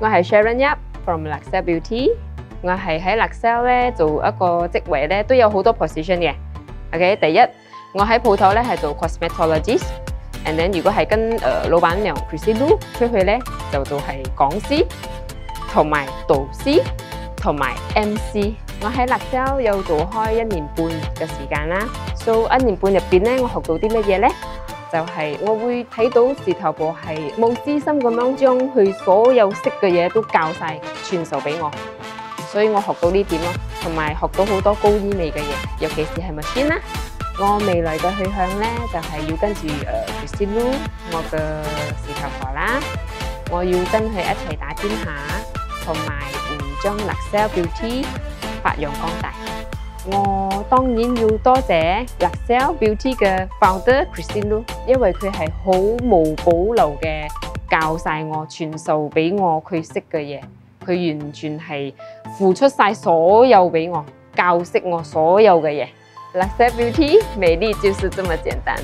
我係 Sharon Yap from Laxel Beauty。我係喺 Laxel 咧做一個職位咧，都有好多 position 嘅。OK，第一我喺鋪頭咧係做 cosmetologist，and then 如果係跟誒、呃、老闆娘 Chrissy Lu 出去咧，就做係講師同埋導師同埋 MC。我喺 Laxel 有做開一年半嘅時間啦，so 一年半入邊咧，我學到啲乜嘢咧？就係我會睇到事頭婆係冇私心咁樣將佢所有識嘅嘢都教晒傳授俾我，所以我學到呢點咯，同埋學到好多高醫美嘅嘢，尤其是係 machine 啦。我未來嘅去向咧就係要跟住誒 Christine Lu 我嘅事頭婆啦，我要跟佢一齊打天下，同埋唔將 Laxel Beauty 發揚光大。我當然要多謝 Laxel Beauty 嘅 founder Christine Lu，因為佢係好無保留嘅教晒我，傳授俾我佢識嘅嘢，佢完全係付出晒所有俾我，教識我所有嘅嘢。Laxel Beauty 美麗就是這麼簡單。